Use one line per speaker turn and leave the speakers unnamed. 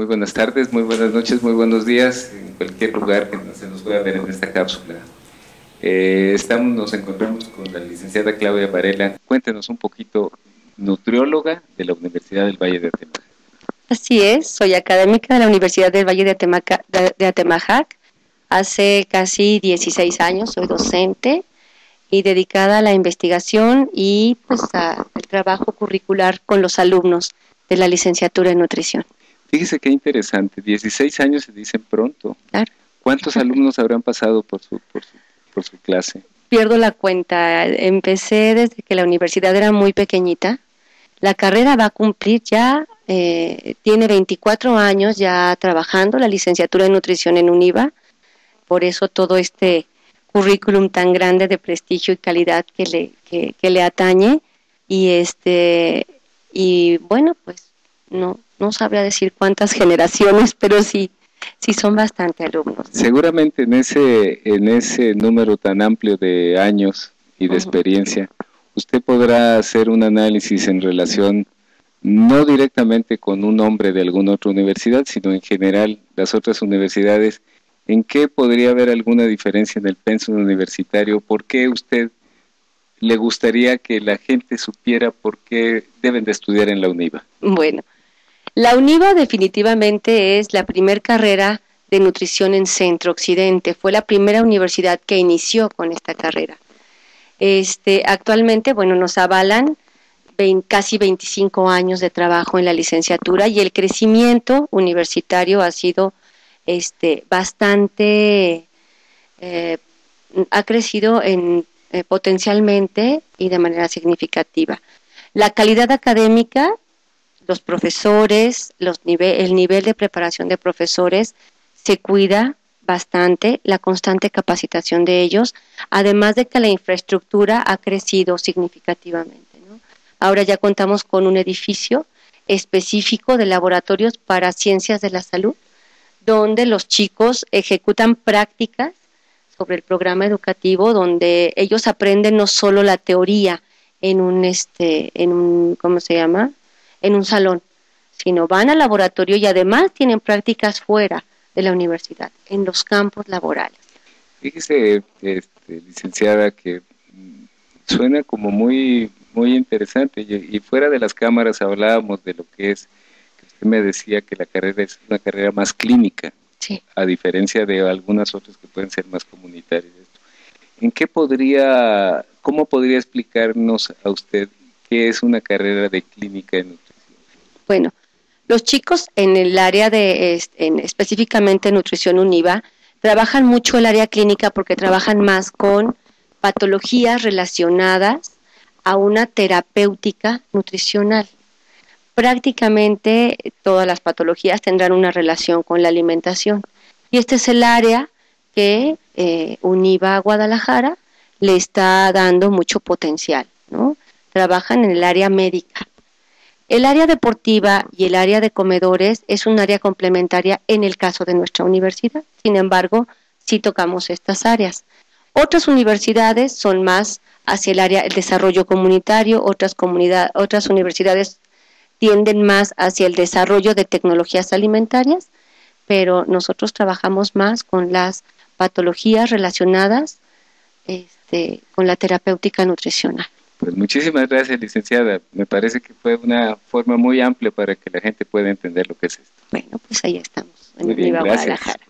muy buenas tardes, muy buenas noches, muy buenos días en cualquier lugar que se nos pueda ver en esta cápsula. Eh, estamos, nos encontramos con la licenciada Claudia Varela. Cuéntenos un poquito, nutrióloga de la Universidad del Valle de Atemajac.
Así es, soy académica de la Universidad del Valle de, de Atemajac. Hace casi 16 años soy docente y dedicada a la investigación y pues al trabajo curricular con los alumnos de la licenciatura en nutrición.
Fíjese qué interesante, 16 años se dicen pronto. ¿Cuántos alumnos habrán pasado por su, por su, por su clase?
Pierdo la cuenta, empecé desde que la universidad era muy pequeñita. La carrera va a cumplir ya, eh, tiene 24 años ya trabajando la licenciatura en nutrición en UNIVA. Por eso todo este currículum tan grande de prestigio y calidad que le, que, le atañe. Y este y bueno, pues no, no sabría decir cuántas generaciones, pero sí, sí son bastante alumnos.
Seguramente en ese, en ese número tan amplio de años y de experiencia, usted podrá hacer un análisis en relación no directamente con un hombre de alguna otra universidad, sino en general las otras universidades ¿En qué podría haber alguna diferencia en el pensum universitario? ¿Por qué usted le gustaría que la gente supiera por qué deben de estudiar en la UNIVA?
Bueno, la UNIVA definitivamente es la primera carrera de nutrición en Centro Occidente. Fue la primera universidad que inició con esta carrera. Este, actualmente, bueno, nos avalan casi 25 años de trabajo en la licenciatura y el crecimiento universitario ha sido este, bastante, eh, ha crecido en, eh, potencialmente y de manera significativa. La calidad académica, los profesores, los el nivel de preparación de profesores se cuida bastante, la constante capacitación de ellos, además de que la infraestructura ha crecido significativamente. Ahora ya contamos con un edificio específico de laboratorios para ciencias de la salud, donde los chicos ejecutan prácticas sobre el programa educativo, donde ellos aprenden no solo la teoría en un, este, en un, ¿cómo se llama? En un salón, sino van al laboratorio y además tienen prácticas fuera de la universidad, en los campos laborales.
Fíjese, este, licenciada, que suena como muy, muy interesante y, y fuera de las cámaras hablábamos de lo que es me decía que la carrera es una carrera más clínica, a diferencia de algunas otras que pueden ser más comunitarias. ¿En qué podría, cómo podría explicarnos a usted qué es una carrera de clínica en nutrición?
Bueno, los chicos en el área de, en, específicamente nutrición UNIVA, trabajan mucho el área clínica porque trabajan más con patologías relacionadas a una terapéutica nutricional prácticamente todas las patologías tendrán una relación con la alimentación. Y este es el área que eh, Univa Guadalajara le está dando mucho potencial, ¿no? Trabajan en el área médica. El área deportiva y el área de comedores es un área complementaria en el caso de nuestra universidad. Sin embargo, sí tocamos estas áreas. Otras universidades son más hacia el área del desarrollo comunitario, otras, otras universidades tienden más hacia el desarrollo de tecnologías alimentarias, pero nosotros trabajamos más con las patologías relacionadas este, con la terapéutica nutricional.
Pues muchísimas gracias, licenciada. Me parece que fue una forma muy amplia para que la gente pueda entender lo que es esto.
Bueno, pues ahí estamos, en Guadalajara.